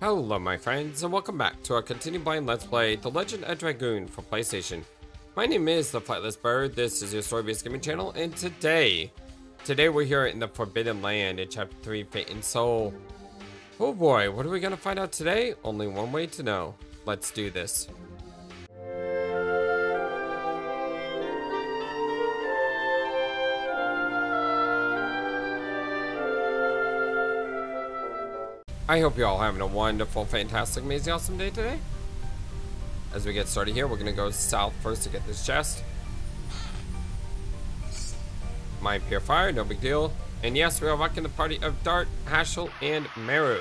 Hello my friends and welcome back to our continuing blind let's play The Legend of Dragoon for PlayStation. My name is The Flightless Bird, this is your story-based gaming channel, and today, today we're here in the Forbidden Land in Chapter 3, Fate and Soul. Oh boy, what are we gonna find out today? Only one way to know. Let's do this. I hope you're all having a wonderful, fantastic, amazing, awesome day today. As we get started here, we're gonna go south first to get this chest. Mind Purifier, no big deal. And yes, we are rocking the party of Dart, Haschel, and Meru.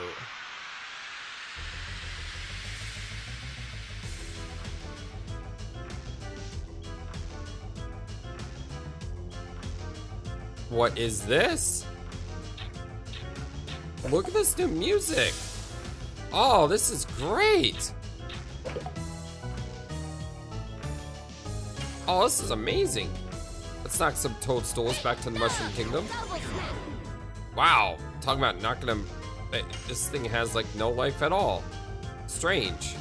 What is this? Look at this new music. Oh, this is great. Oh, this is amazing. Let's knock some toadstools back to the Mushroom Kingdom. Wow, talking about knocking them. This thing has like no life at all. Strange.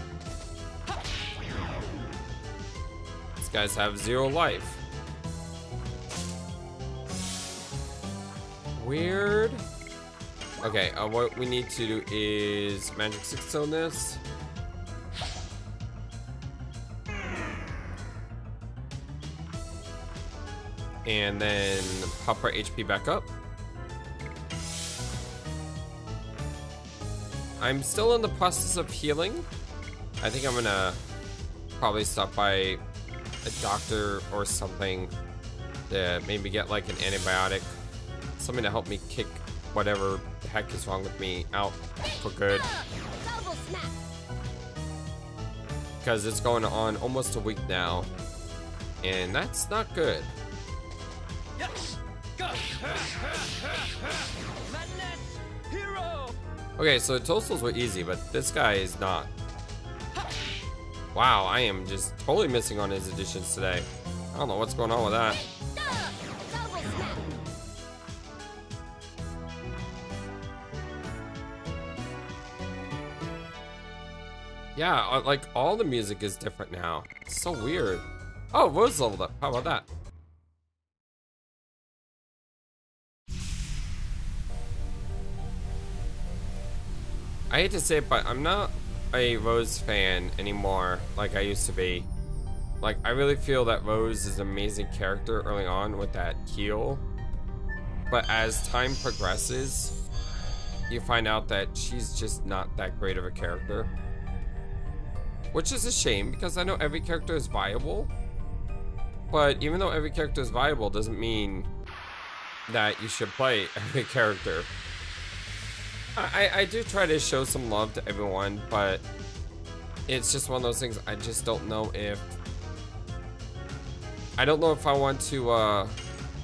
These guys have zero life. Weird. Okay, uh, what we need to do is Magic Sig on this. And then pop our HP back up. I'm still in the process of healing. I think I'm gonna probably stop by a doctor or something to maybe get like an antibiotic. Something to help me kick whatever the heck is wrong with me out for good. Because it's going on almost a week now. And that's not good. Okay, so the toadstools were easy, but this guy is not. Wow, I am just totally missing on his additions today. I don't know what's going on with that. Yeah, uh, like all the music is different now. It's so weird. Oh, Rose leveled up. How about that? I hate to say it, but I'm not a Rose fan anymore like I used to be. Like, I really feel that Rose is an amazing character early on with that heal. But as time progresses, you find out that she's just not that great of a character. Which is a shame because I know every character is viable. But even though every character is viable doesn't mean that you should play every character. I, I do try to show some love to everyone, but it's just one of those things I just don't know if I don't know if I want to uh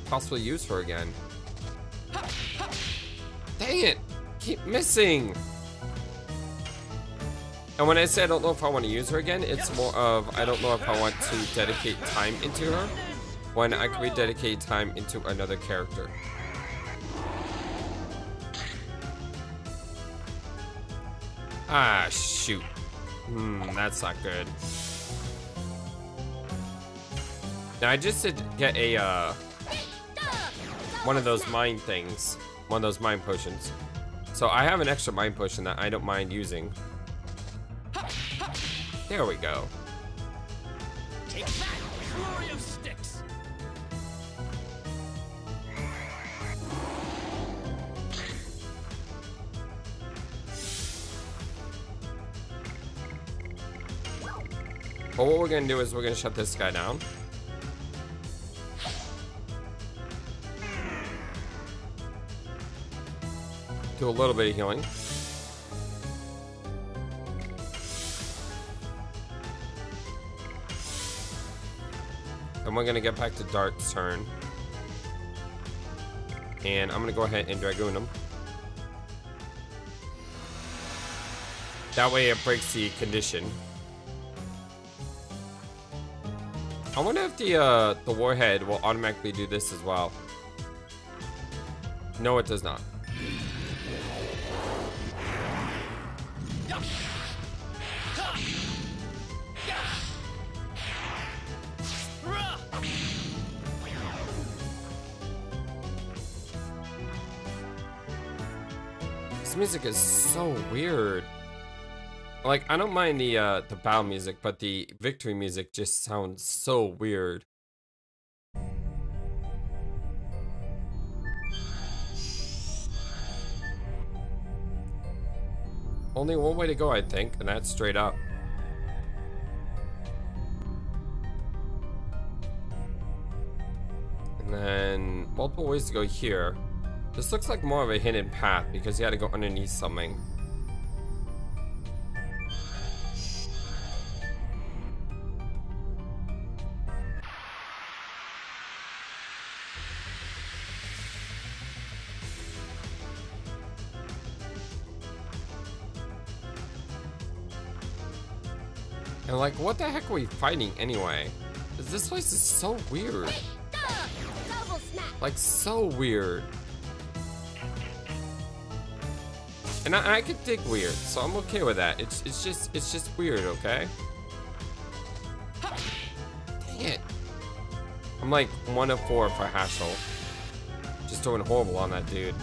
possibly use her again. Dang it! Keep missing! And when I say I don't know if I want to use her again, it's more of I don't know if I want to dedicate time into her when I could dedicate time into another character. Ah, shoot. Hmm, that's not good. Now, I just did get a, uh, one of those mind things. One of those mind potions. So I have an extra mind potion that I don't mind using. There we go. Take that, flurry of sticks! But what we're gonna do is we're gonna shut this guy down. Do a little bit of healing. And we're gonna get back to Dart's turn. And I'm gonna go ahead and Dragoon him. That way it breaks the condition. I wonder if the uh, the warhead will automatically do this as well. No, it does not. Music is so weird. Like, I don't mind the uh, the bow music, but the victory music just sounds so weird. Only one way to go, I think, and that's straight up. And then multiple ways to go here. This looks like more of a hidden path because you had to go underneath something. And like, what the heck are we fighting anyway? This place is so weird. Like, so weird. And I, I could dig weird, so I'm okay with that. It's it's just it's just weird, okay? Dang it. I'm like one of four for Haschel. Just doing horrible on that dude.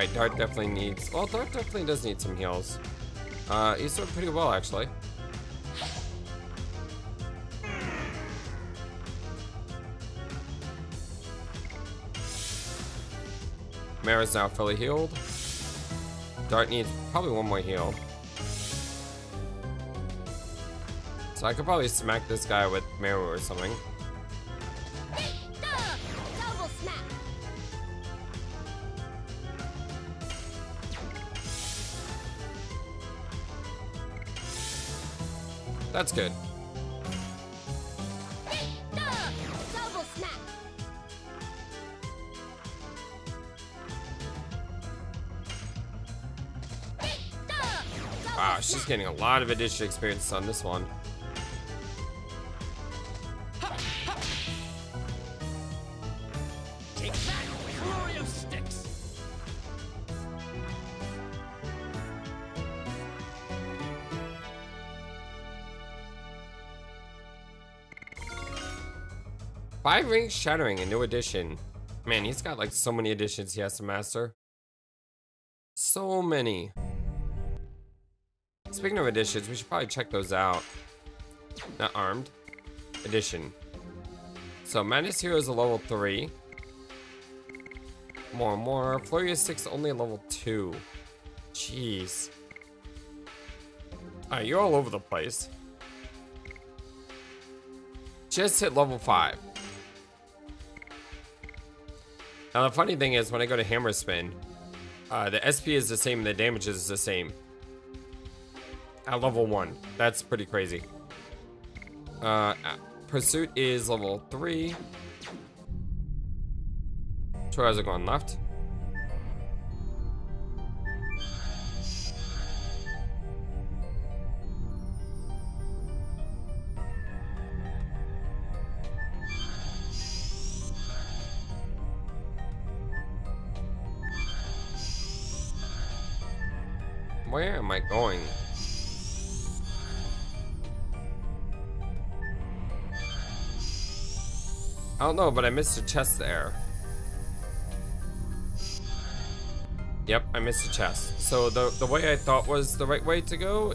Alright, Dart definitely needs... Well, Dart definitely does need some heals. Uh, he's doing pretty well, actually. Meru's now fully healed. Dart needs probably one more heal. So I could probably smack this guy with Meru or something. That's good. Wow, she's getting a lot of additional experience on this one. Rings shattering, a new addition. Man, he's got like so many additions he has to master. So many. Speaking of additions, we should probably check those out. Not armed. Addition. So Madness Hero is a level 3. More and more. Of 6 only level 2. Jeez. Alright, you're all over the place. Just hit level 5. Now the funny thing is when I go to hammer spin, uh, the SP is the same and the damage is the same. At level 1. That's pretty crazy. Uh, Pursuit is level 3. Two eyes are going left. Am I going? I don't know, but I missed a chest there. Yep, I missed a chest. So the, the way I thought was the right way to go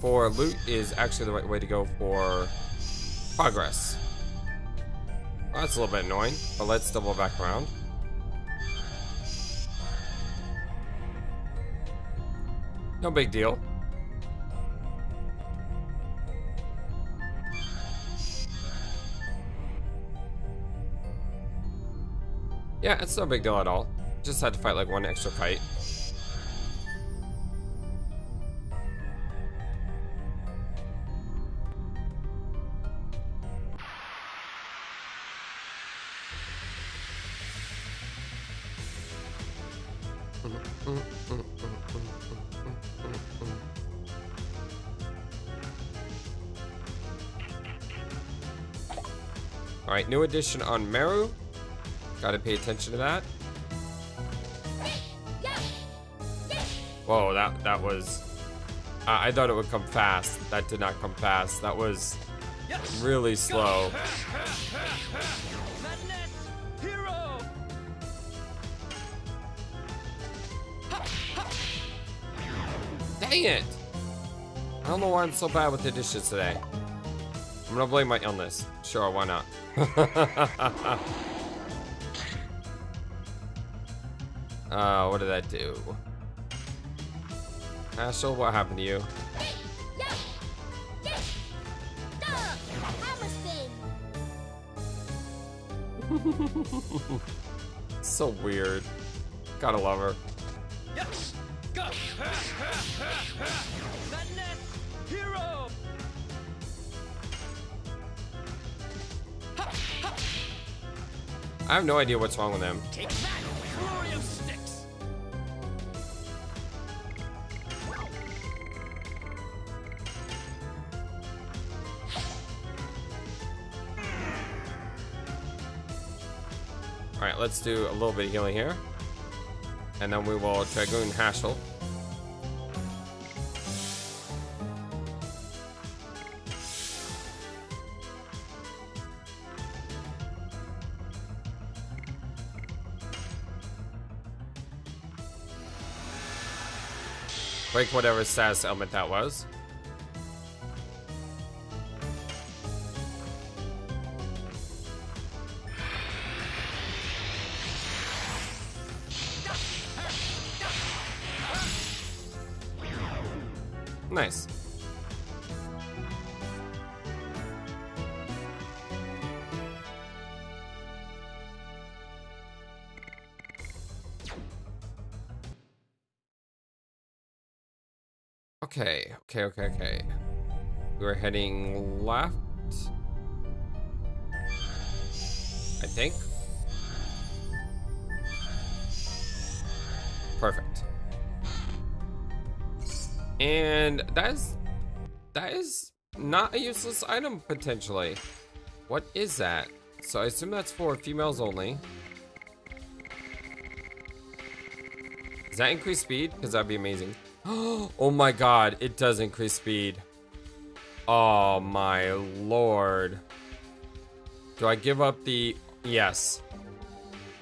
for loot is actually the right way to go for progress. Well, that's a little bit annoying, but let's double back around. No big deal. Yeah, it's no big deal at all. Just had to fight like one extra fight. New addition on Meru. Gotta pay attention to that. Whoa, that that was. I I thought it would come fast. That did not come fast. That was really slow. Dang it! I don't know why I'm so bad with the dishes today. I'm gonna blame my illness. Sure, why not? uh, what did that do? Haschel, what happened to you? Yeah. Yeah. Duh. Hammer spin. So weird. Gotta love her. Have no idea what's wrong with them. Take that. Flurry of Styx. Alright, let's do a little bit of healing here. And then we will Dragoon Haschel. Break whatever status element that was. Okay, okay. We're heading left. I think. Perfect. And that is that is not a useless item potentially. What is that? So I assume that's for females only. Does that increase speed? Because that'd be amazing. Oh my god, it does increase speed. Oh my lord. Do I give up the yes?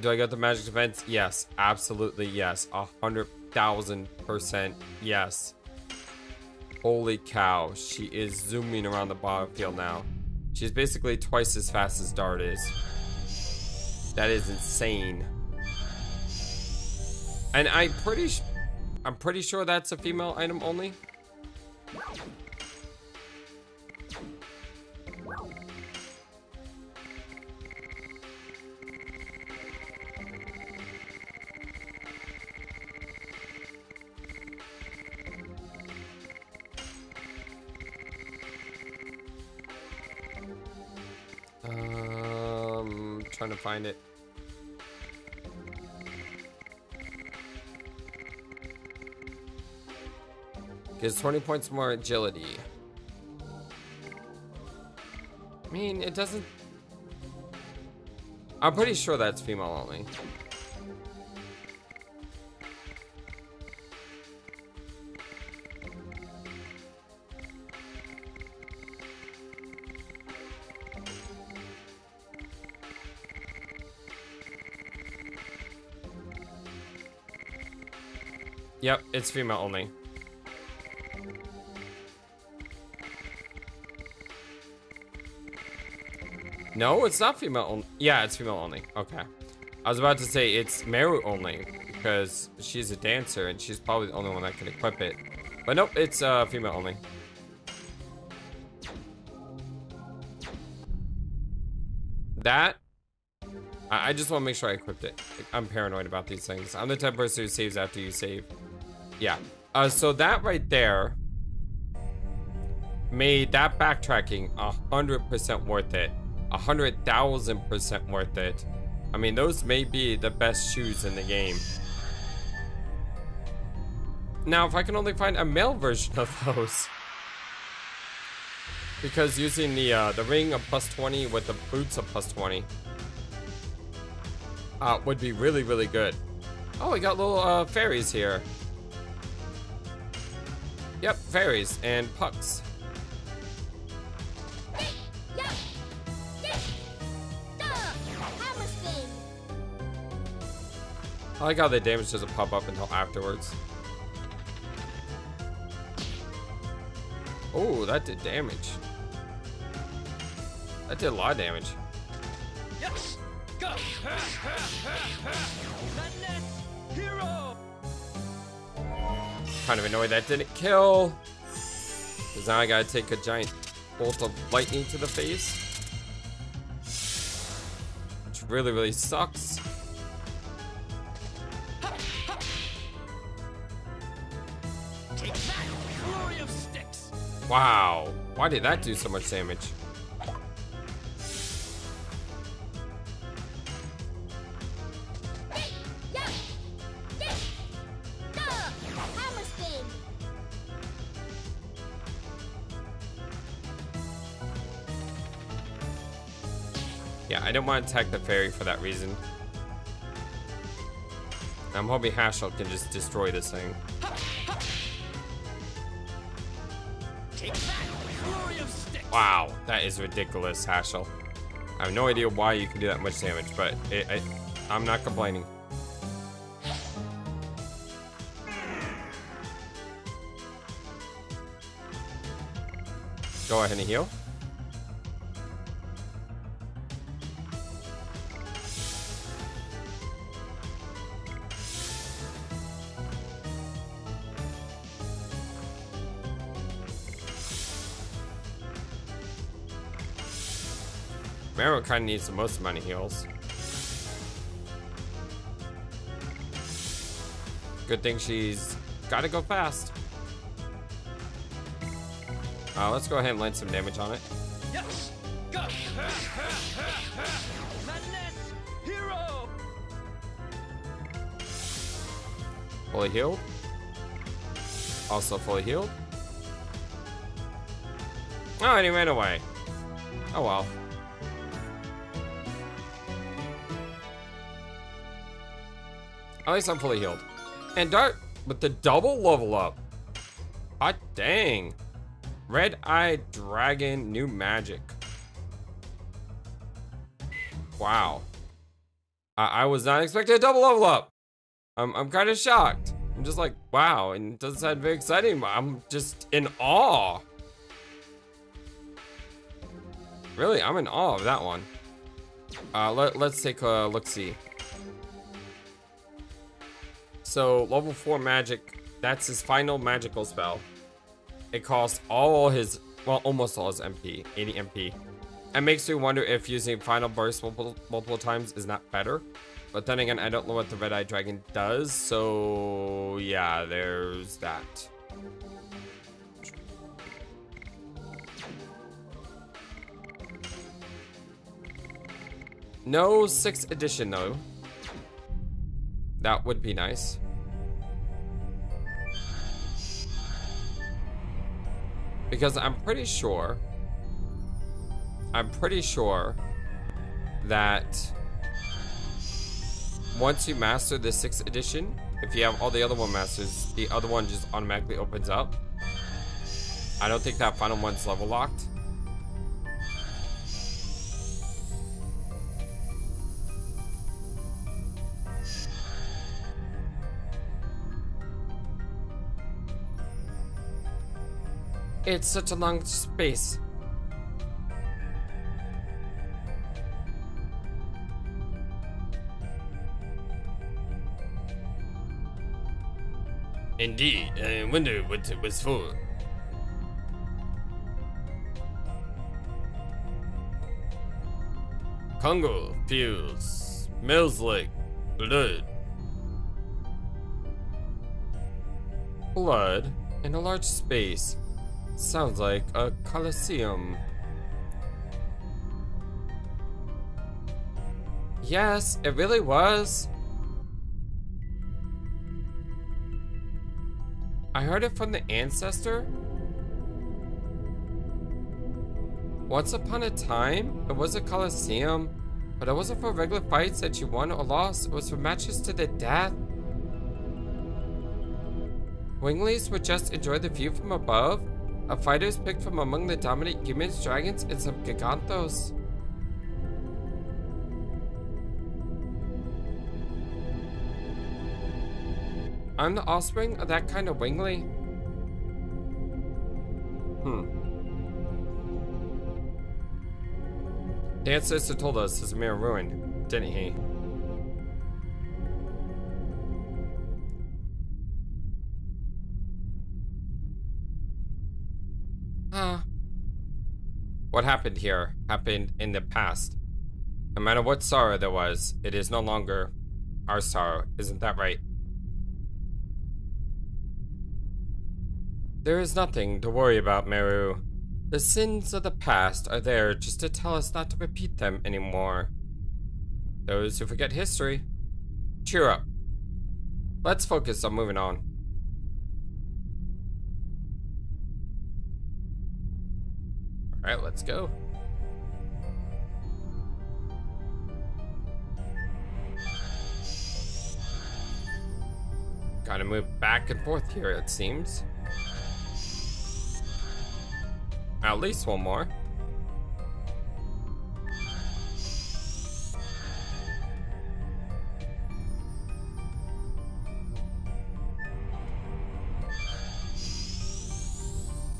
Do I get the magic defense? Yes, absolutely yes. A hundred thousand percent yes. Holy cow, she is zooming around the battlefield now. She's basically twice as fast as Dart is. That is insane. And I'm pretty I'm pretty sure that's a female item only. Um, trying to find it. Gives 20 points more agility. I mean, it doesn't... I'm pretty sure that's female only. Yep, it's female only. No, it's not female only. Yeah, it's female only. Okay. I was about to say it's Meru only because she's a dancer and she's probably the only one that can equip it. But nope, it's uh, female only. That, I, I just want to make sure I equipped it. I'm paranoid about these things. I'm the type of person who saves after you save. Yeah. Uh, so that right there made that backtracking a hundred percent worth it. A hundred thousand percent worth it. I mean, those may be the best shoes in the game. Now, if I can only find a male version of those. Because using the uh, the ring of plus 20 with the boots of plus 20 uh, would be really, really good. Oh, we got little uh, fairies here. Yep, fairies and pucks. I like how the damage doesn't pop up until afterwards. Oh, that did damage. That did a lot of damage. Yes. Go. Madness. Hero. Kind of annoyed that didn't kill. Because now I gotta take a giant bolt of lightning to the face. Which really, really sucks. Wow. Why did that do so much damage? Yeah. I don't want to attack the fairy for that reason. I'm hoping Haschel can just destroy this thing. Wow, that is ridiculous, Haschel. I have no idea why you can do that much damage, but it, I'm not complaining. Go ahead and heal. Kind of needs the most amount of heals. Good thing she's got to go fast. Uh, let's go ahead and land some damage on it. Yes. Madness. Hero. Fully healed. Also fully healed. Oh, and he ran away. Oh well. At least I'm fully healed. And Dart with the double level up. Hot dang. Red Eye Dragon new magic. Wow. I, I was not expecting a double level up. I'm, I'm kind of shocked. I'm just like, wow, and it doesn't sound very exciting, but I'm just in awe. Really, I'm in awe of that one. Uh, let, let's take a look-see. So, level 4 magic, that's his final magical spell. It costs all his, well, almost all his MP, 80 MP. And makes me wonder if using final burst multiple, multiple times is not better. But then again, I don't know what the Red Eye Dragon does, so yeah, there's that. No 6th addition though. That would be nice. Because I'm pretty sure, I'm pretty sure that once you master the 6th addition, if you have all the other one masters, the other one just automatically opens up. I don't think that final one's level locked. It's such a long space. Indeed, I wonder what it was for. Kongol feels, smells like blood. Blood in a large space. Sounds like a coliseum. Yes, it really was. I heard it from the ancestor. Once upon a time, it was a coliseum, but it wasn't for regular fights that you won or lost. It was for matches to the death. Winglies would just enjoy the view from above. A fighter is picked from among the dominant humans, dragons, and some gigantos. I'm the offspring of that kind of wingly. Hmm. The ancestor told us it's a mere ruin, didn't he? Happened here happened in the past. No matter what sorrow there was, it is no longer our sorrow. Isn't that right? There is nothing to worry about, Meru. The sins of the past are there just to tell us not to repeat them anymore. Those who forget history, cheer up. Let's focus on moving on. Alright, let's go. Gotta move back and forth here, it seems. At least one more.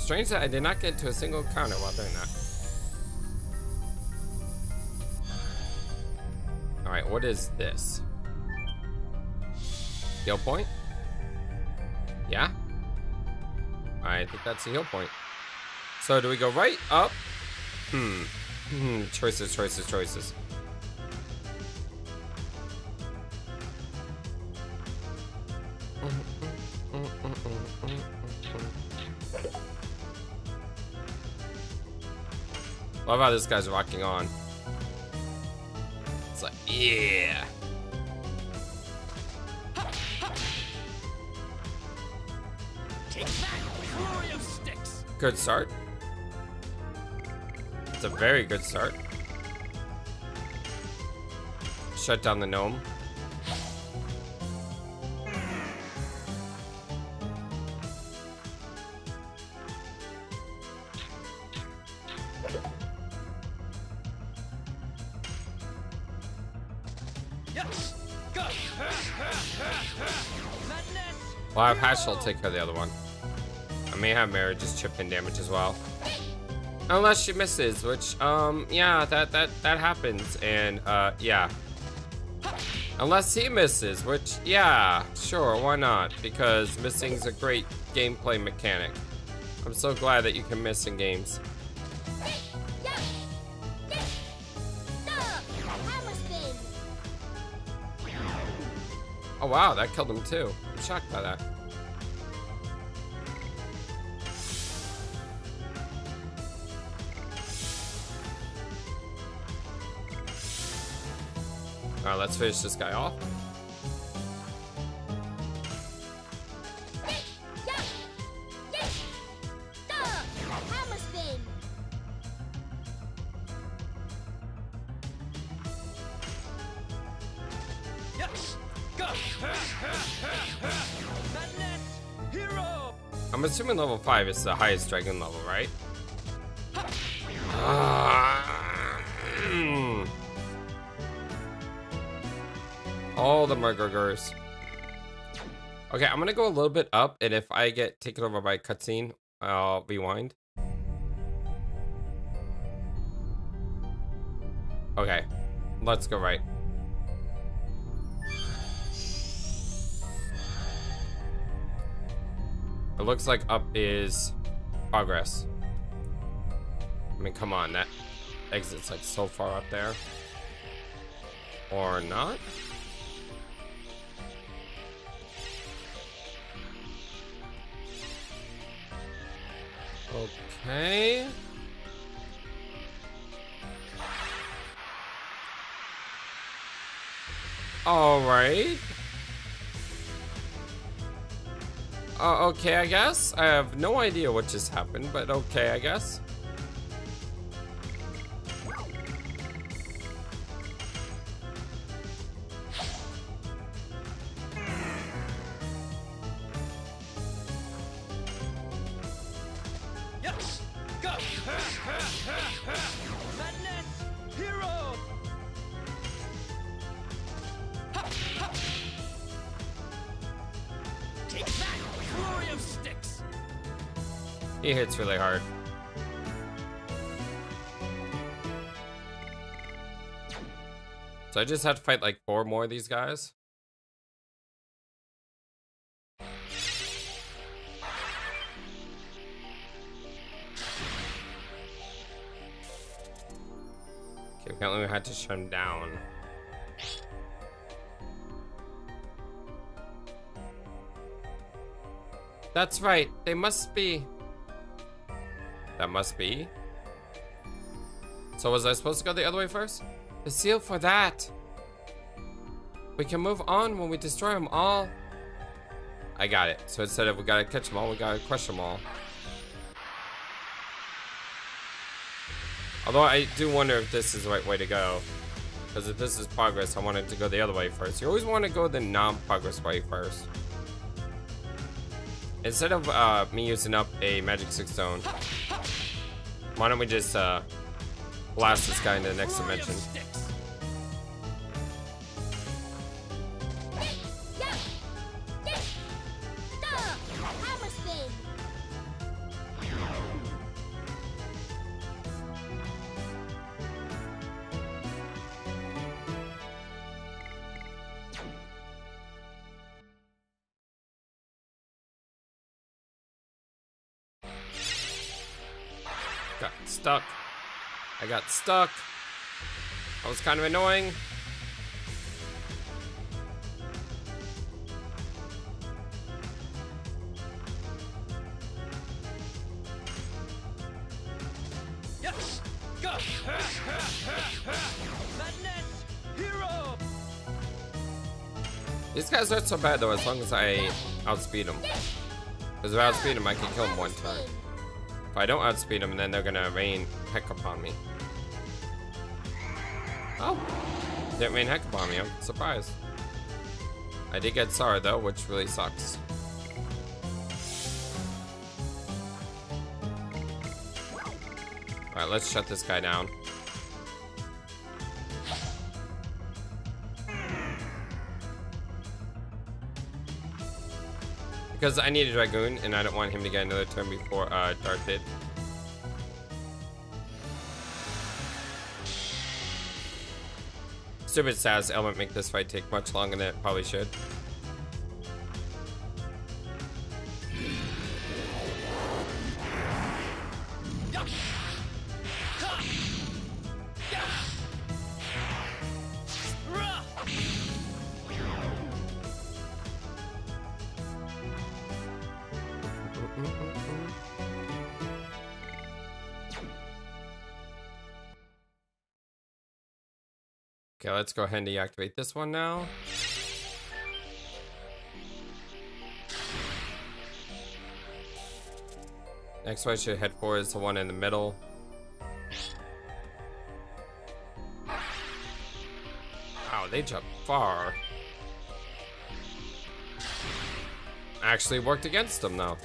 Strange that I did not get to a single counter while doing that. Alright, what is this? Heal point? Yeah? I think that's a heal point. So do we go right, up? Hmm. Hmm. Choices, choices, choices. Love how this guy's rocking on. It's like, yeah. Take that, Flurry of Styx. Good start. It's a very good start. Shut down the gnome. I have Haschel take care of the other one. I may have Mary just chip in damage as well. Unless she misses, which, um, yeah, that, that, that happens. And, uh, yeah. Unless he misses, which, yeah, sure, why not? Because missing's a great gameplay mechanic. I'm so glad that you can miss in games. Oh, wow, that killed him too. I'm shocked by that. Alright, let's finish this guy off. I'm assuming level 5 is the highest dragon level, right? The McGregors. Okay, I'm gonna go a little bit up, and if I get taken over by cutscene, I'll rewind. Okay, let's go right. It looks like up is progress. I mean, come on, that exit's like so far up there. Or not? Okay. All right. Uh, okay, I guess. I have no idea what just happened, but okay, I guess. He hits really hard. So I just have to fight like four more of these guys. Okay, apparently we had to shut him down. That's right, they must be... That must be... So was I supposed to go the other way first? The seal for that! We can move on when we destroy them all. I got it. So instead of we gotta catch them all, we gotta crush them all. Although I do wonder if this is the right way to go. Because if this is progress, I wanted to go the other way first. You always want to go the non-progress way first. Instead of uh, me using up a Magic Sig stone, why don't we just uh, blast this guy into the next dimension? Got stuck. That was kind of annoying. Yes. Go. Madness. Hero. These guys aren't so bad though, as long as I outspeed them. Because if I outspeed them, I can kill them one turn. If I don't outspeed them, then they're gonna rain heck upon me. Oh, didn't rain heck upon me. I'm surprised. I did get Sar though, which really sucks. All right, let's shut this guy down. Because I need a Dragoon, and I don't want him to get another turn before uh, Dart did. Stupid status element make this fight take much longer than it probably should. Let's go ahead and deactivate this one now. Next one I should head for is the one in the middle. Wow, they jump far. Actually worked against them though.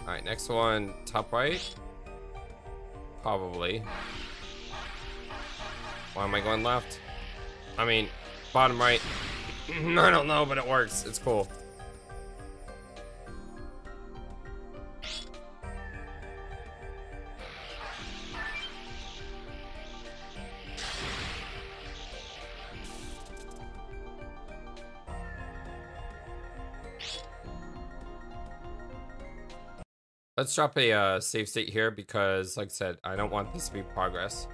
Alright, next one, top right. Probably. Why am I going left? I mean, bottom right. I don't know, but it works. It's cool. Let's drop a uh, save state here because, like I said, I don't want this to be progress.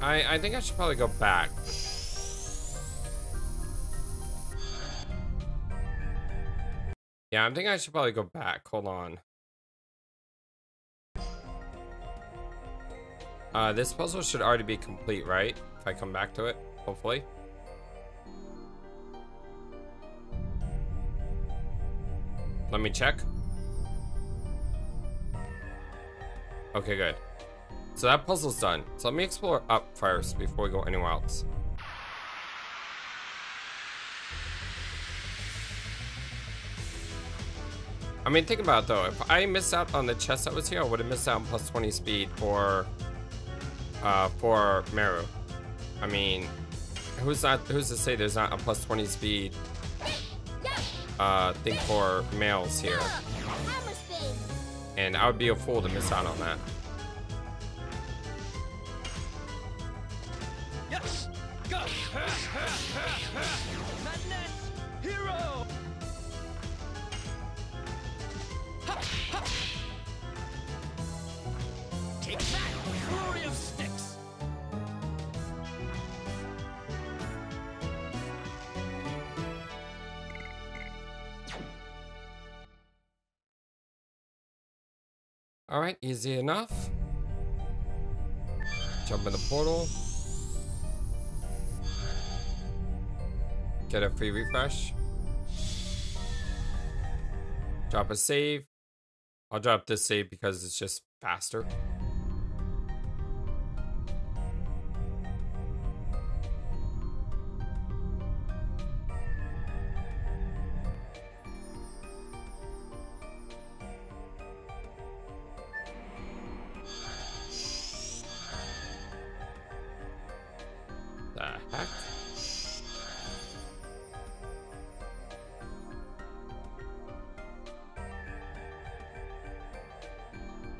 I I think I should probably go back. Yeah, I'm thinking I should probably go back. Hold on. Uh, this puzzle should already be complete, right? If I come back to it, hopefully. Let me check. Okay, good. So that puzzle's done. So let me explore up first before we go anywhere else. I mean, think about it though. If I missed out on the chest that was here, I would have missed out on plus 20 speed for, uh, for Meru. I mean, who's not? Who's to say there's not a plus 20 speed, uh, thing for males here? And I would be a fool to miss out on that. All right, easy enough. Jump in the portal. Get a free refresh. Drop a save. I'll drop this save because it's just faster.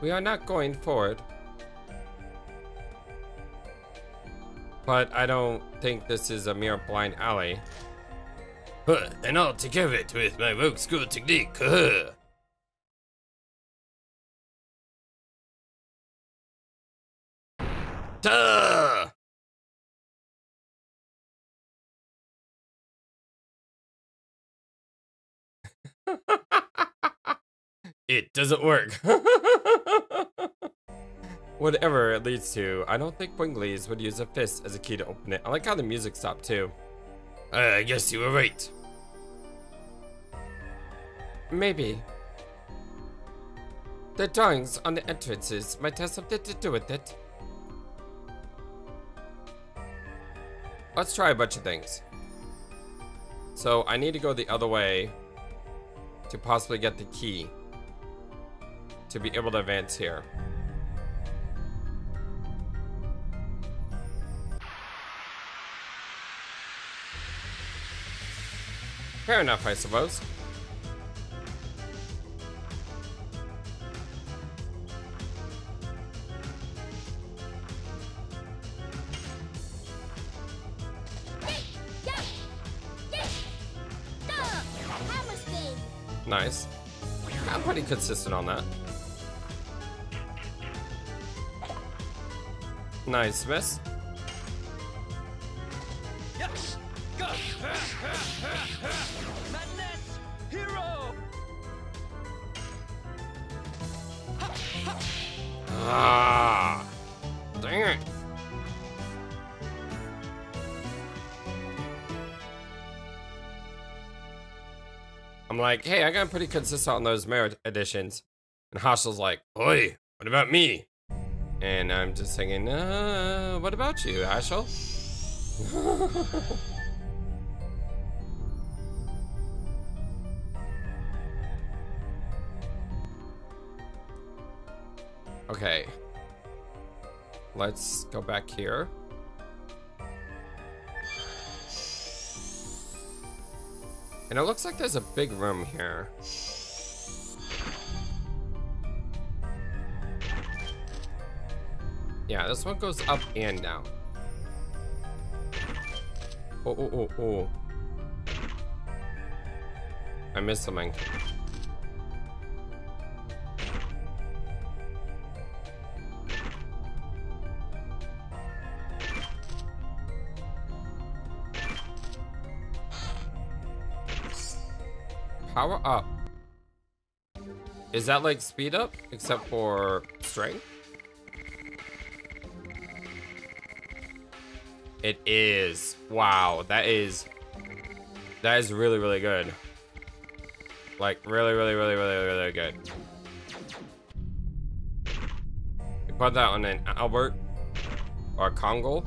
We are not going forward. But I don't think this is a mere blind alley. Huh, and I'll take care of it with my rogue school technique. Huh. Duh! it doesn't work. Whatever it leads to, I don't think Winglies would use a fist as a key to open it. I like how the music stopped too. Uh, I guess you were right. Maybe. The drawings on the entrances might have something to do with it. Let's try a bunch of things. So I need to go the other way to possibly get the key to be able to advance here. Fair enough, I suppose. Nice. I'm pretty consistent on that. Nice miss. Like, hey, I got pretty consistent on those Meru additions. And Haschel's like, oi, what about me? And I'm just thinking, uh, what about you, Haschel? okay. Let's go back here. And it looks like there's a big room here. Yeah, this one goes up and down. Oh, oh, oh, oh. I missed something. Power up. Is that like speed up, except for strength? It is. Wow, that is... That is really, really good. Like, really, really, really, really, really good. You put that on an Albert or a Kongol.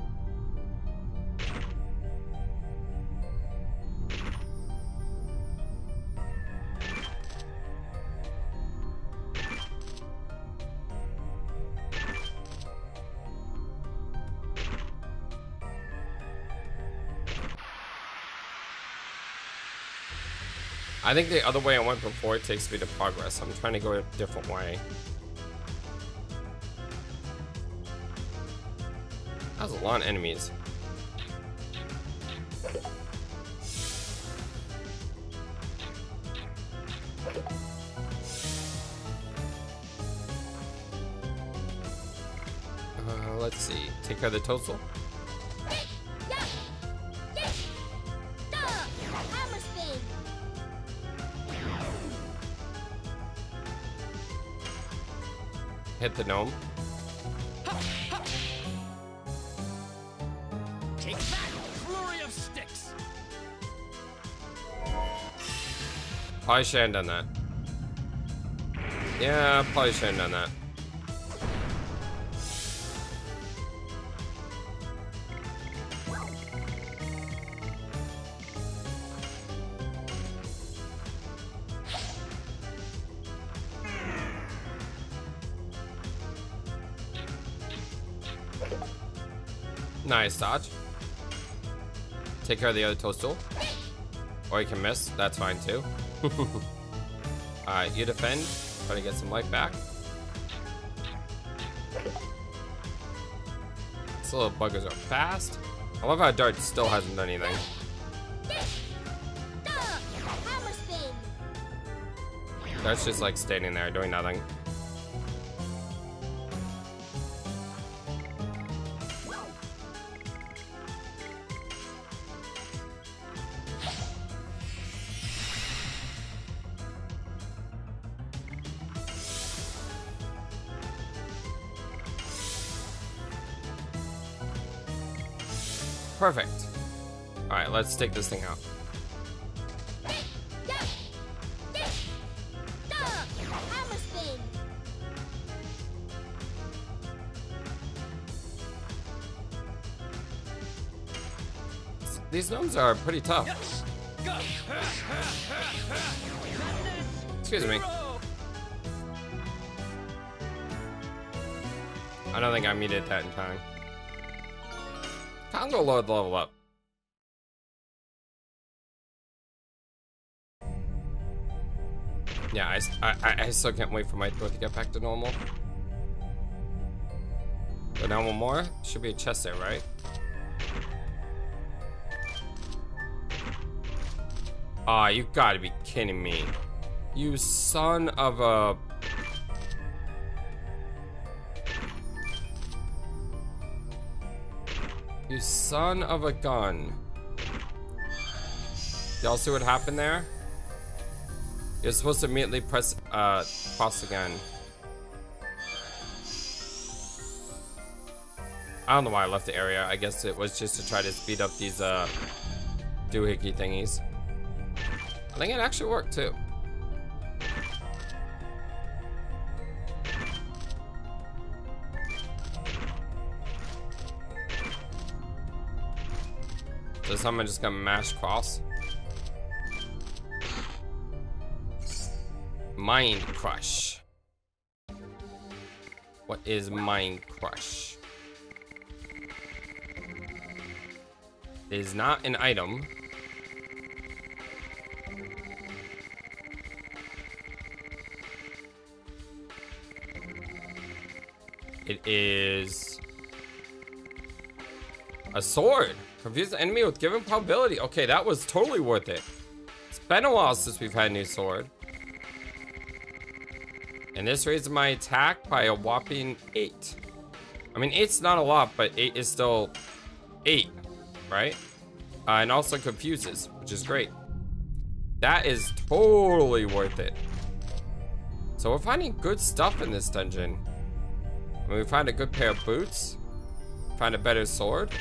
I think the other way I went before takes me to progress. I'm trying to go a different way. That was a lot of enemies. Uh, let's see. Take care of the toadstool. Hit the gnome. Take that! Flurry of Styx! Probably shouldn't have done that. Yeah, probably shouldn't have done that. Nice dodge. Take care of the other toadstool. Or you can miss, that's fine too. Alright, uh, you defend. Try to get some life back. These little buggers are fast. I love how Dart still hasn't done anything. Duh. Hammer spin. Dart's just like standing there doing nothing. Let's take this thing out. These gnomes are pretty tough. Excuse me. I don't think I needed that in time. Kongol Lord level up. I, I- I- still can't wait for my throat to get back to normal. Go down one more. Should be a chest there, right? Aw, you gotta be kidding me. You son of a... You son of a gun. Y'all see what happened there? You're supposed to immediately press uh cross again. I don't know why I left the area. I guess it was just to try to speed up these uh doohickey thingies. I think it actually worked too. So someone just gonna mash cross. Mind Crush. What is Mind Crush? It is not an item. It is a sword. Confuse the enemy with given probability. Okay, that was totally worth it. It's been a while since we've had a new sword. And this raises my attack by a whopping 8. I mean, 8's not a lot, but 8 is still 8, right? Uh, and also confuses, which is great. That is totally worth it. So we're finding good stuff in this dungeon. I mean, we find a good pair of boots. Find a better sword.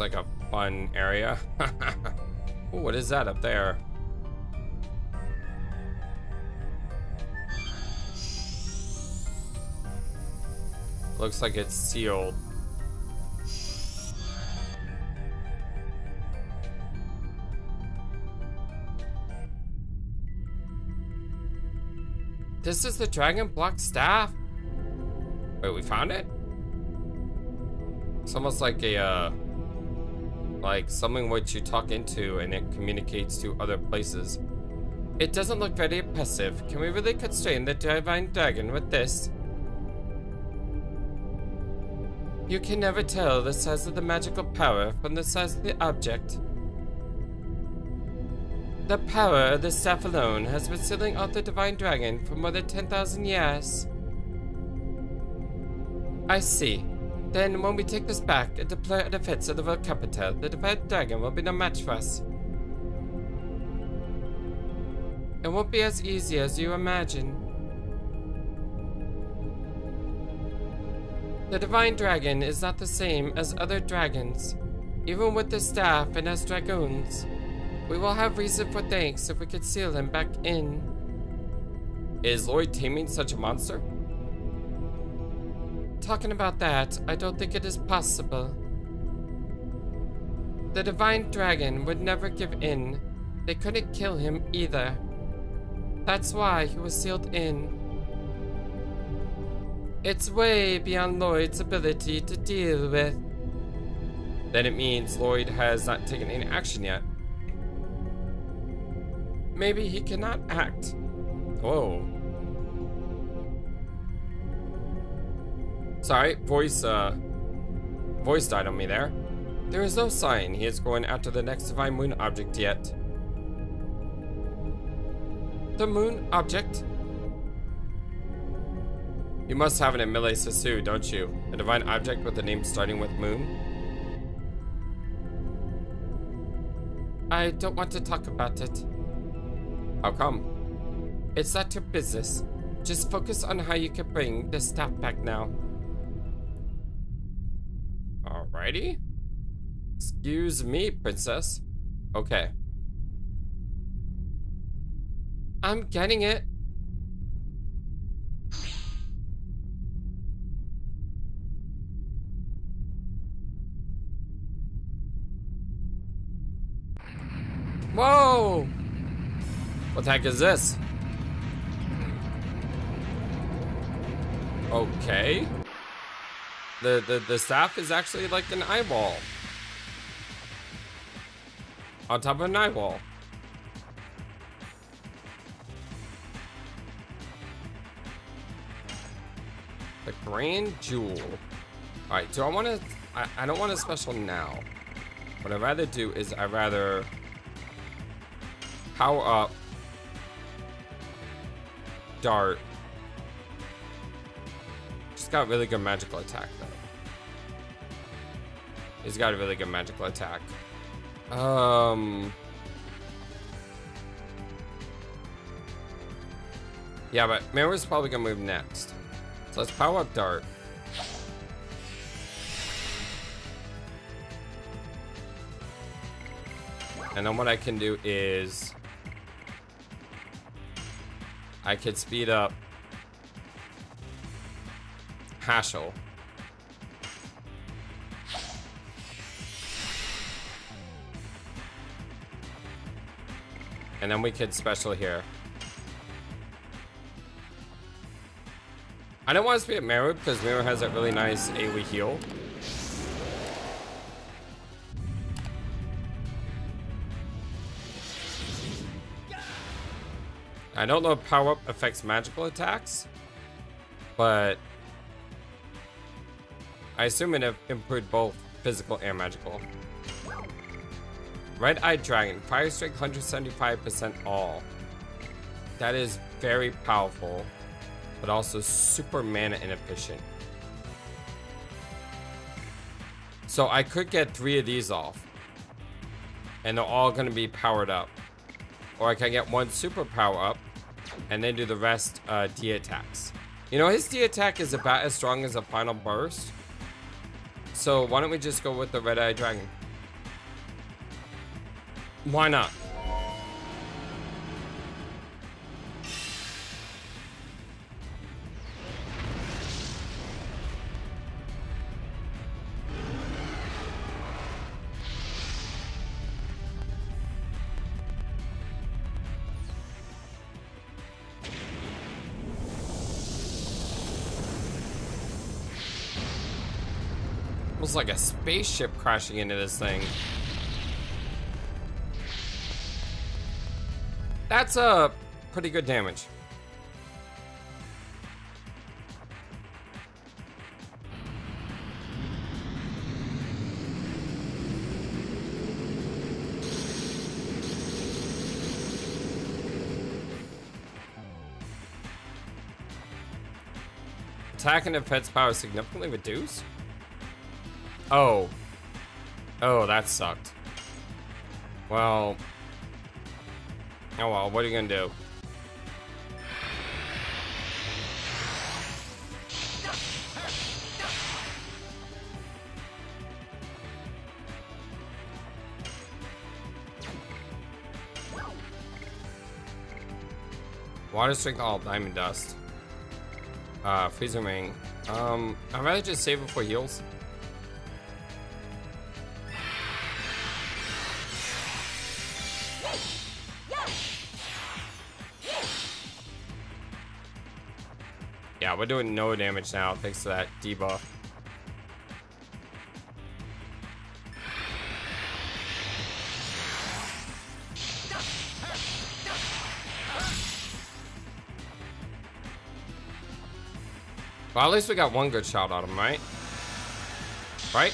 Like a fun area. Ooh, what is that up there? Looks like it's sealed. This is the dragon block staff? Wait, we found it? It's almost like a, uh, like something which you talk into and it communicates to other places. It doesn't look very impressive. Can we really constrain the divine dragon with this? You can never tell the size of the magical power from the size of the object. The power of the staff alone has been sealing out the divine dragon for more than 10,000 years. I see. Then when we take this back and deploy a defense of the capital, the divine dragon will be no match for us. It won't be as easy as you imagine. The Divine Dragon is not the same as other dragons. Even with the staff and as dragoons, we will have reason for thanks if we could seal him back in. Is Lloyd taming such a monster? Talking about that, I don't think it is possible. The Divine Dragon would never give in. They couldn't kill him either. That's why he was sealed in. It's way beyond Lloyd's ability to deal with. Then it means Lloyd has not taken any action yet. Maybe he cannot act. Whoa. Sorry, voice, uh, voice died on me there. There is no sign he is going after the next Divine Moon object yet. The Moon object? You must have it in Mille Seseau, don't you? A divine object with a name starting with Moon? I don't want to talk about it. How come? It's not your business. Just focus on how you can bring the staff back now. Alrighty. Excuse me, princess. Okay. I'm getting it. Whoa! What the heck is this? Okay. The, the, the staff is actually like an eyeball. On top of an eyeball. The Grand Jewel. Alright, do I want to... I, I don't want a special now. What I'd rather do is I'd rather power up dart. Got really good magical attack though. He's got a really good magical attack. Um Yeah, but Meru's probably gonna move next. So let's power up Dart. And then what I can do is I could speed up Haschel. And then we could special here. I don't want to be up Meru because Meru has that really nice AoE heal. I don't know if power up affects magical attacks, but I assume it improved both physical and magical. Red Eye Dragon, Fire Strike 175% all. That is very powerful, but also super mana inefficient. So I could get three of these off, and they're all to be powered up. Or I can get one super power up, and then do the rest uh, D attacks. You know, his D attack is about as strong as a final burst. So why don't we just go with the red eye dragon? Why not? Almost like a spaceship crashing into this thing. That's a uh, pretty good damage. Attack and defense power significantly reduced? Oh. Oh, that sucked. Well. Oh well, what are you gonna do? Water strength all diamond dust. Uh, Freezing Ring. Um, I'd rather just save it for heals. We're doing no damage now thanks to that debuff. Well, at least we got one good shot on him, right? Right?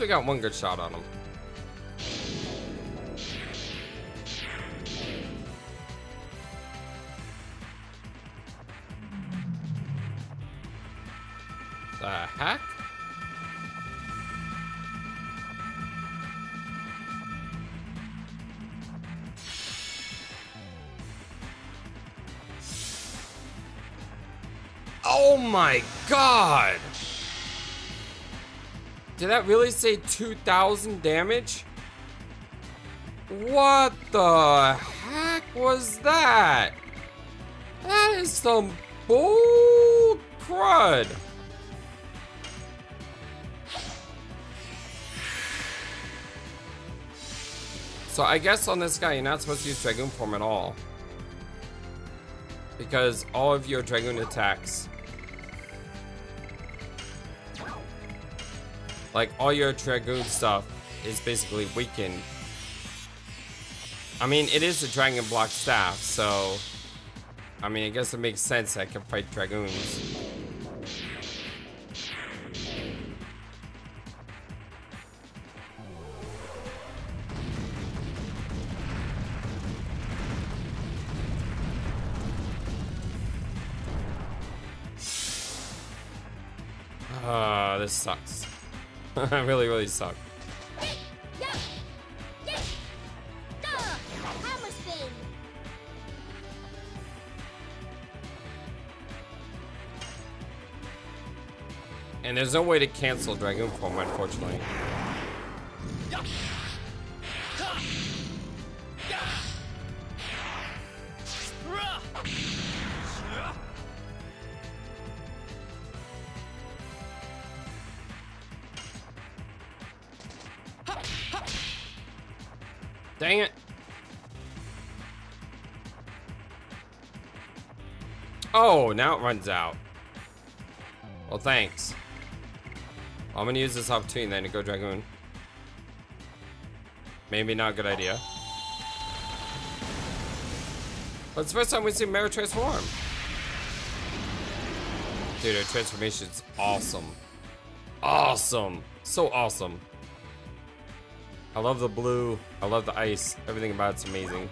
We got one good shot on him. Really say 2,000 damage? What the heck was that? That is some bull crud. So I guess on this guy, you're not supposed to use Dragoon form at all. Because all of your Dragoon attacks Like, all your Dragoon stuff is basically weakened. I mean, it is a Dragon Block staff, so... I mean, I guess it makes sense I can fight Dragoons. Uh, this sucks. I really, really suck. And there's no way to cancel Dragoon Form, unfortunately. Oh, now it runs out. Well, thanks. I'm gonna use this opportunity then to go Dragoon. Maybe not a good idea. But it's the first time we see Meru transform. Dude, her transformation's awesome. Awesome. So awesome. I love the blue. I love the ice. Everything about it's amazing.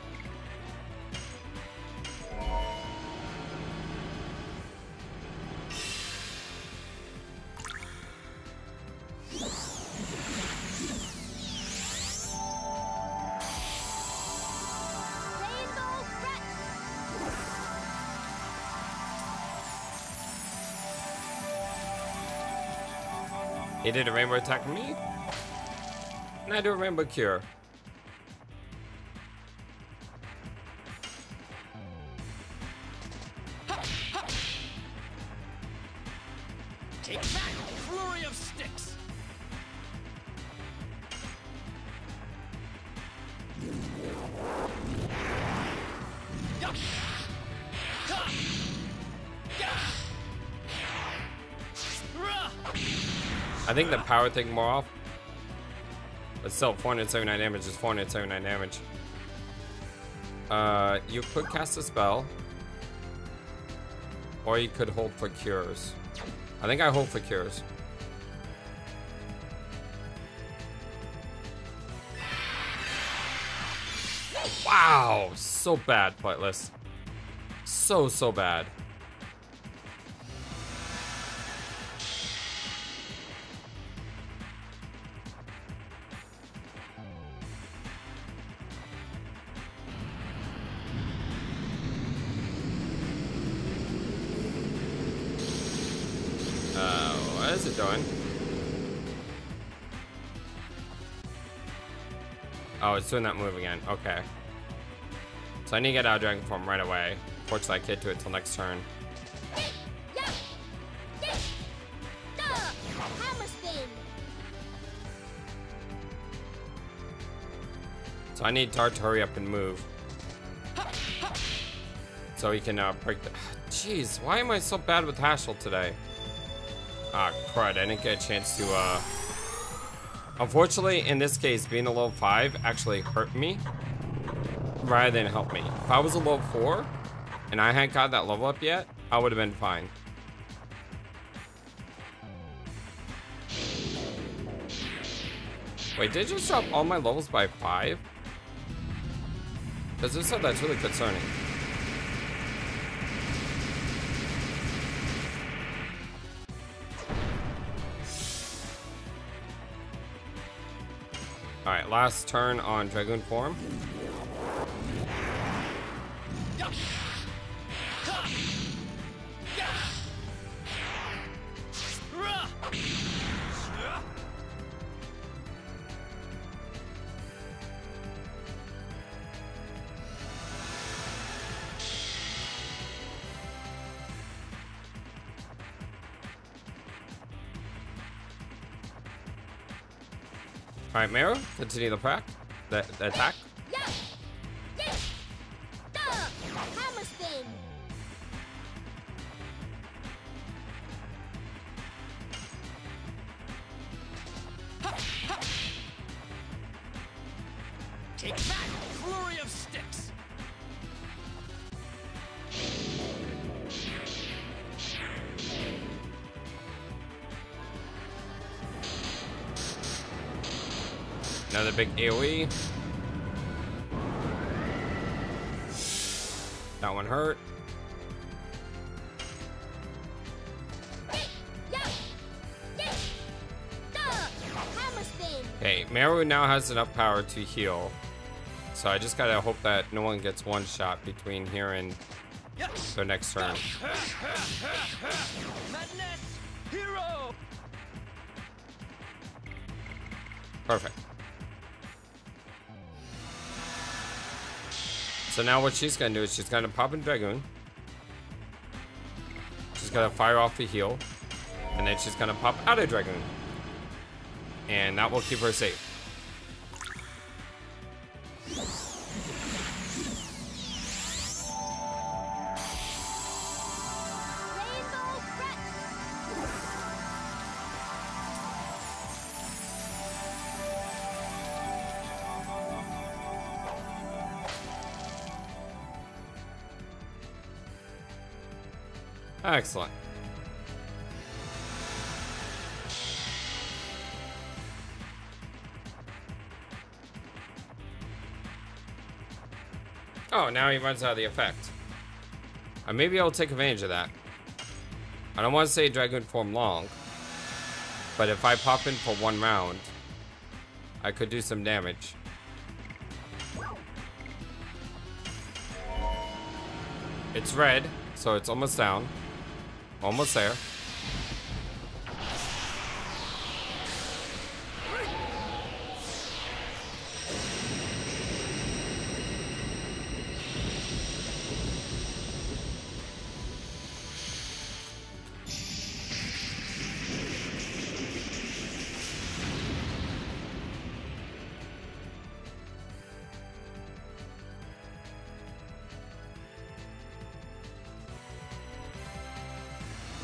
He did a rainbow attack on me. And I do a rainbow cure. Think the power thing more off. But still, 479 damage is 479 damage. Uh, you could cast a spell. Or you could hold for cures. I think I hold for cures. Wow, so bad, Pointless. So, so bad. It's doing that move again. Okay. So I need to get out of Dragon Form right away. Fortunately, I can't do it till next turn. So I need Dart to hurry up and move. So he can uh, break the... Jeez, why am I so bad with Haschel today? Ah, crud, I didn't get a chance to, uh... Unfortunately, in this case, being a level 5 actually hurt me rather than help me. If I was a level 4 and I hadn't got that level up yet, I would have been fine. Wait, did it just drop all my levels by 5? Because if so, that's really concerning. Alright, last turn on Dragoon form. Alright, Meru, continue the pack. The, the attack. Another big AoE. That one hurt. Okay, Meru now has enough power to heal. So I just gotta hope that no one gets one shot between here and their next turn. So now what she's gonna do is she's gonna pop in Dragoon. She's gonna fire off the heal. And then she's gonna pop out of Dragoon. And that will keep her safe. Now he runs out of the effect. Uh, maybe I'll take advantage of that. I don't want to say Dragoon form long, but if I pop in for one round, I could do some damage. It's red, so it's almost down. Almost there.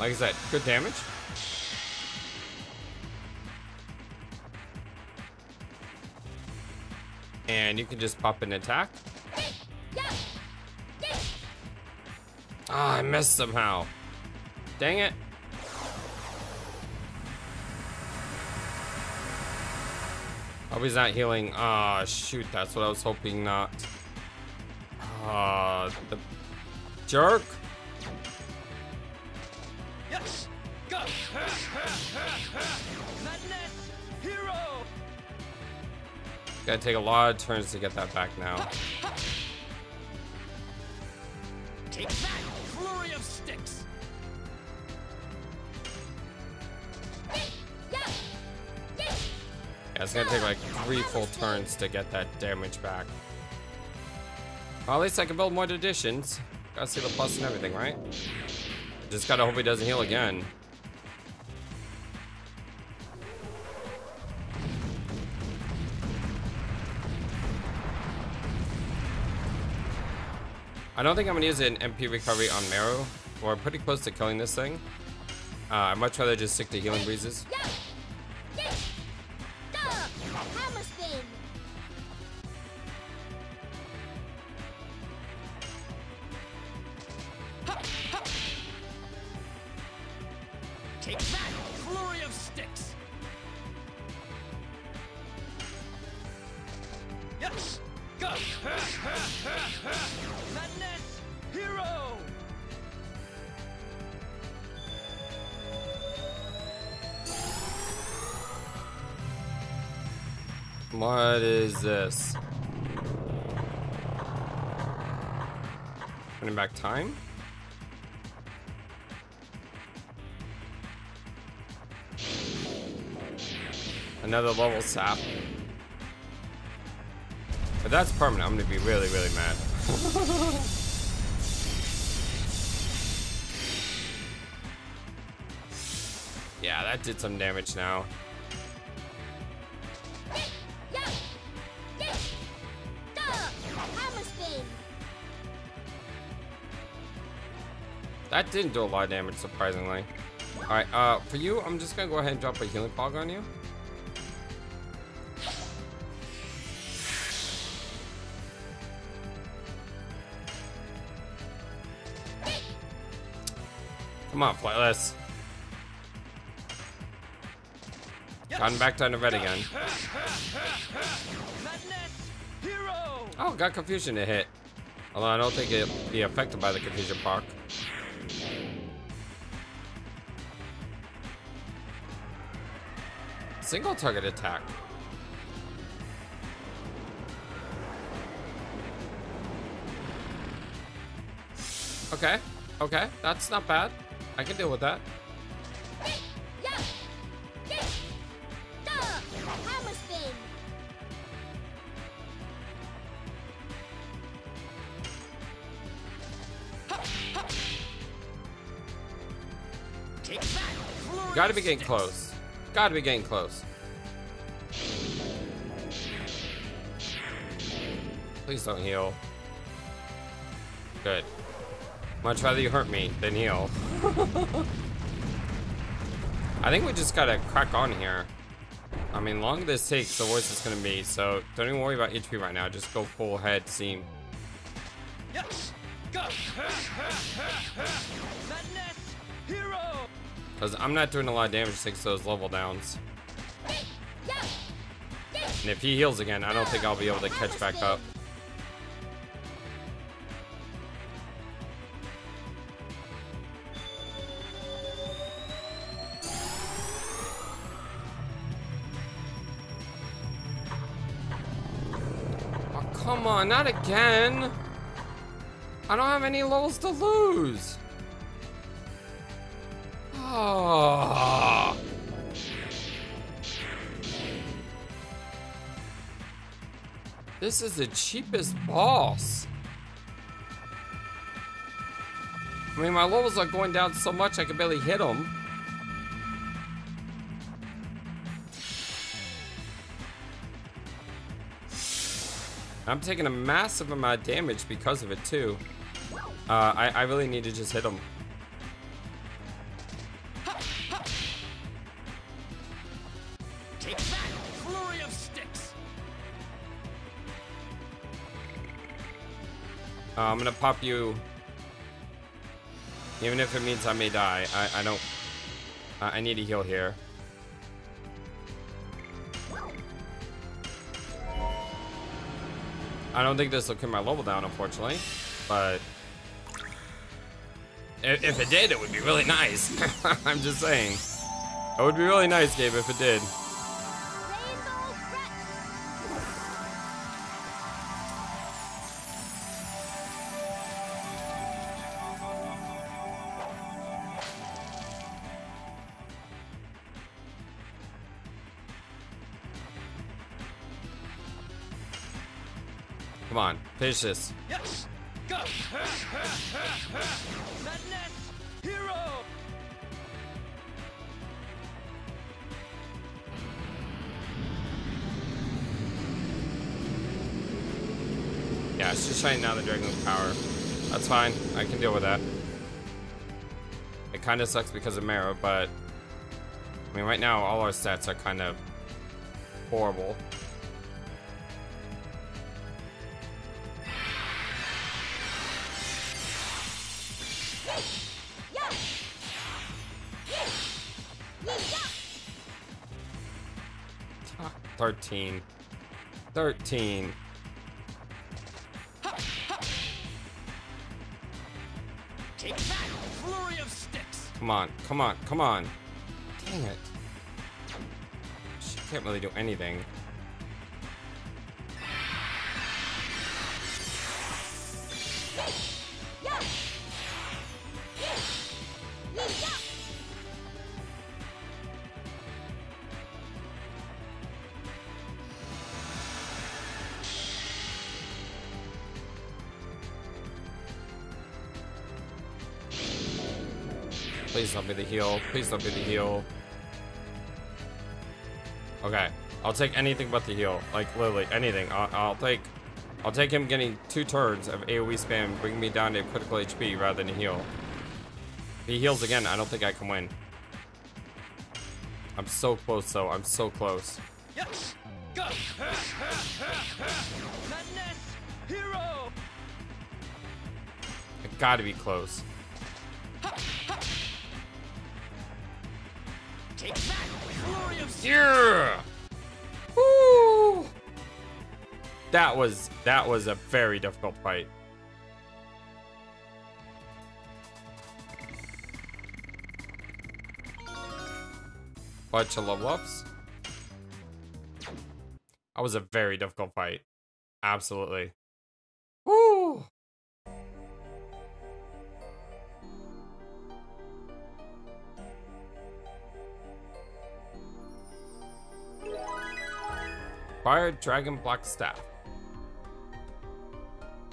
Like I said, good damage. And you can just pop an attack. Ah, I missed somehow. Dang it. Hope he's not healing. Ah, shoot, that's what I was hoping not. Ah, the jerk. Gotta take a lot of turns to get that back now. Take that! Flurry of Styx! Yeah, it's gonna take like three full turns to get that damage back. Well, at least I can build more additions. Gotta see the plus and everything, right? Just gotta hope he doesn't heal again. I don't think I'm gonna use an MP recovery on Meru. We're pretty close to killing this thing. Uh, I'd much rather just stick to healing breezes. What is this? Running back time? Another level sap. If that's permanent, I'm gonna be really, really mad. yeah, that did some damage now. That didn't do a lot of damage, surprisingly. Alright, uh, for you, I'm just gonna go ahead and drop a healing fog on you. Come on, Flightless. Gotten back to red again. Oh, got confusion to hit. Although I don't think it'll be affected by the confusion proc. Single target attack. Okay, okay, that's not bad. I can deal with that. Hammer spin. Take that! Flurry Gotta be getting close. Gotta be getting close. Please don't heal. Good. Much rather you hurt me than heal. I think we just gotta crack on here. I mean, longer this takes, the worse it's gonna be. So don't even worry about HP right now. Just go full head seam. Yes! Go! Because I'm not doing a lot of damage thanks to those level downs. And if he heals again, I don't think I'll be able to catch back up. Oh, come on, not again. I don't have any levels to lose. This is the cheapest boss. I mean, my levels are going down so much I can barely hit them. I'm taking a massive amount of damage because of it too. Uh, I, I really need to just hit him. I'm gonna pop you. Even if it means I may die, I, I don't. Uh, I need a heal here. I don't think this will keep my level down, unfortunately, but if, if it did, it would be really nice. I'm just saying. It would be really nice, Gabe, if it did. Finish this. Yes! Go! Madness! Hero! Yeah, it's just shining down the Dragon's power. That's fine. I can deal with that. It kind of sucks because of Mara, but I mean, right now all our stats are kind of horrible. 13. 13. Take that! Flurry of Styx! Come on, come on, come on. Dang it. She can't really do anything. Heal. Please don't be the heal. Okay. I'll take anything but the heal. Like, literally, anything. I'll, I'll take... I'll take him getting two turns of AoE spam, bringing me down to critical HP rather than a heal. If he heals again, I don't think I can win. I'm so close, though. I'm so close. Yes! Go! Madness! Hero! I gotta be close. Yeah! Woo! That was that was a very difficult fight. Bunch of level ups. That was a very difficult fight. Absolutely. Fire Dragon Block Staff.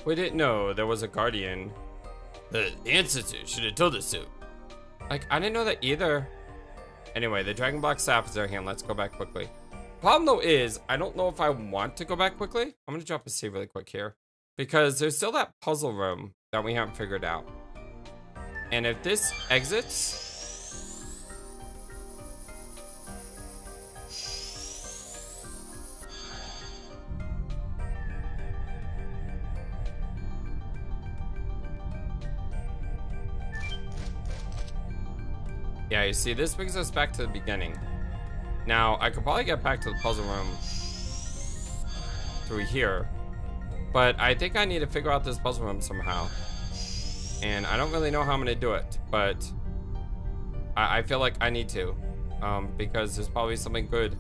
We didn't know there was a guardian. The Institute should have told us so. Like, I didn't know that either. Anyway, the Dragon Block Staff is our hand. Let's go back quickly. Problem though is, I don't know if I want to go back quickly. I'm gonna drop a save really quick here. Because there's still that puzzle room that we haven't figured out. And if this exits, Yeah, you see, this brings us back to the beginning. Now, I could probably get back to the puzzle room through here, but I think I need to figure out this puzzle room somehow. And I don't really know how I'm gonna do it, but I, I feel like I need to, um, because there's probably something good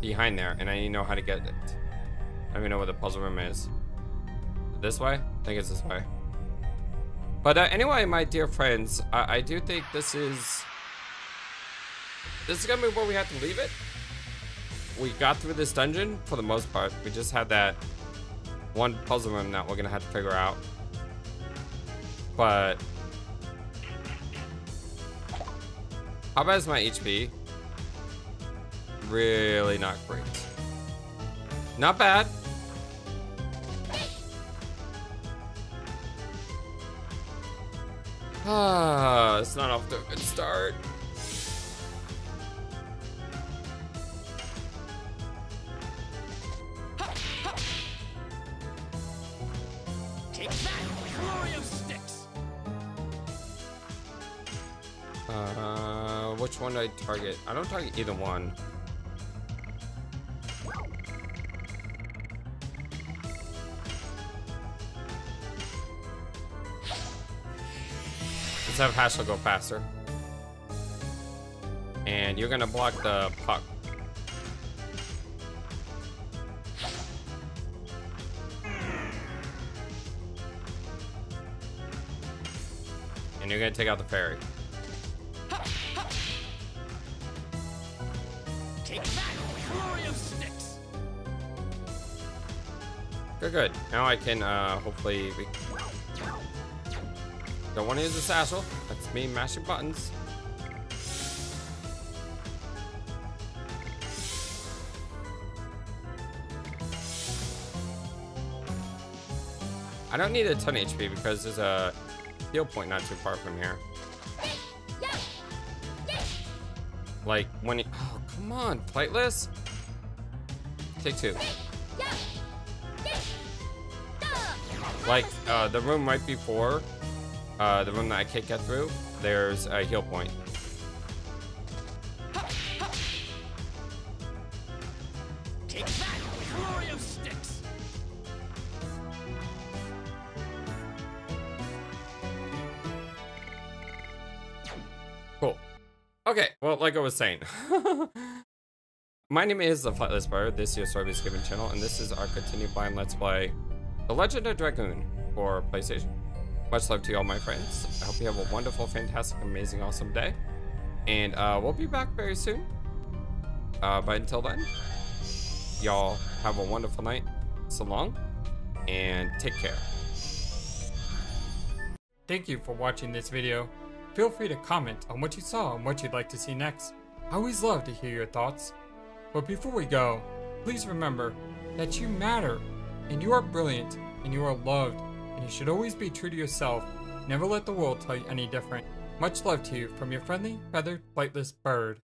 behind there, and I need to know how to get it. I don't even know where the puzzle room is. This way? I think it's this way. But uh, anyway, my dear friends, I, I do think this is this is gonna be where we have to leave it. We got through this dungeon for the most part. We just had that one puzzle room that we're gonna have to figure out. But how bad is my HP? Really not great. Not bad. Ah, it's not off to a good start. Uh, which one do I target? I don't target either one. Let's have Haschel go faster. And you're gonna block the puck. And you're gonna take out the fairy. Good, good. Now I can, uh, hopefully... Don't want to use the satchel. That's me mashing buttons. I don't need a ton of HP because there's a heal point not too far from here. Like, when he... Oh, come on, Flightless. Take two. Like, uh, the room right before, uh, the room that I can't get through, there's a heal point. Take that! Flurry of Styx! Cool. Okay, well, like I was saying. My name is The Flightless Bird, this is your Story Given channel, and this is our continued blind Let's Play The Legend of Dragoon for PlayStation. Much love to all my friends. I hope you have a wonderful, fantastic, amazing, awesome day. And uh, we'll be back very soon. Uh, but until then, y'all have a wonderful night. So long, and take care. Thank you for watching this video. Feel free to comment on what you saw and what you'd like to see next. I always love to hear your thoughts. But before we go, please remember that you matter, and you are brilliant, and you are loved, and you should always be true to yourself. Never let the world tell you any different. Much love to you from your friendly, feathered, flightless bird.